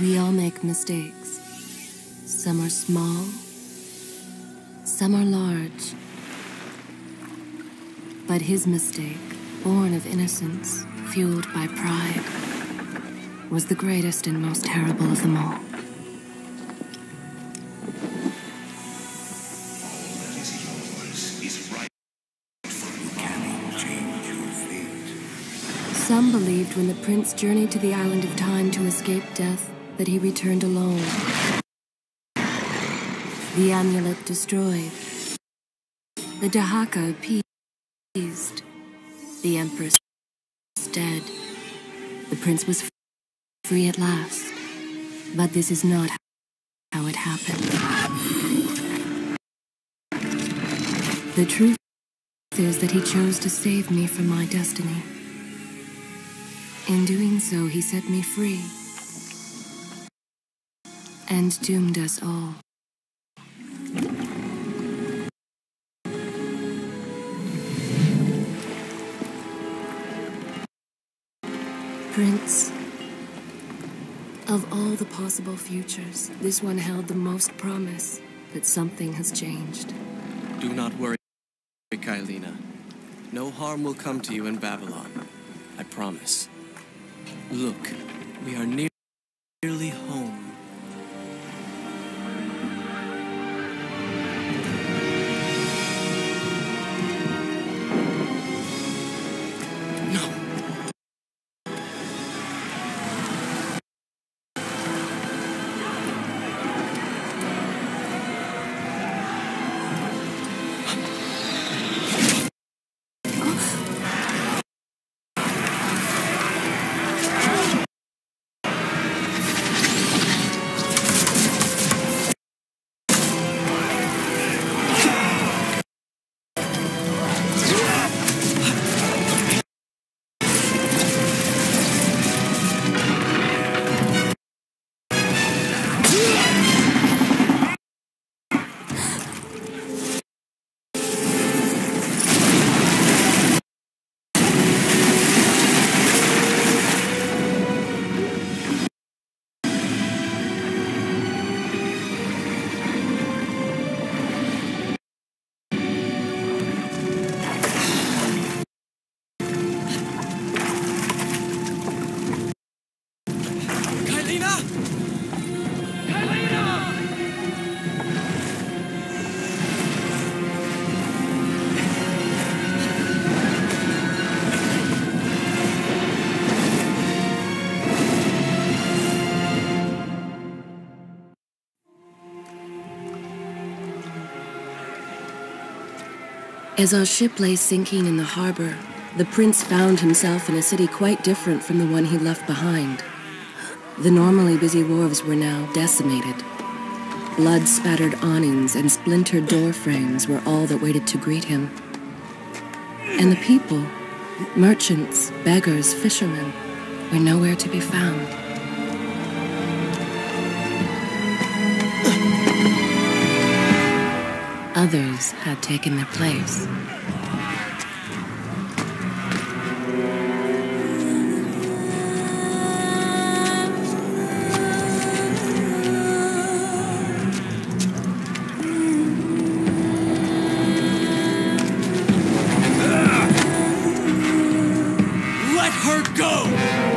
We all make mistakes. Some are small, some are large. But his mistake, born of innocence, fueled by pride, was the greatest and most terrible of them all. Some believed when the prince journeyed to the island of time to escape death that he returned alone. The amulet destroyed. The Dahaka appeased. The empress dead. The prince was free at last. But this is not how it happened. The truth is that he chose to save me from my destiny. In doing so, he set me free and doomed us all. Prince, of all the possible futures, this one held the most promise that something has changed. Do not worry, Kaileena. No harm will come to you in Babylon. I promise. Look, we are near As our ship lay sinking in the harbor, the prince found himself in a city quite different from the one he left behind. The normally busy wharves were now decimated. Blood spattered awnings and splintered door frames were all that waited to greet him. And the people, merchants, beggars, fishermen, were nowhere to be found. Others had taken their place. Let her go!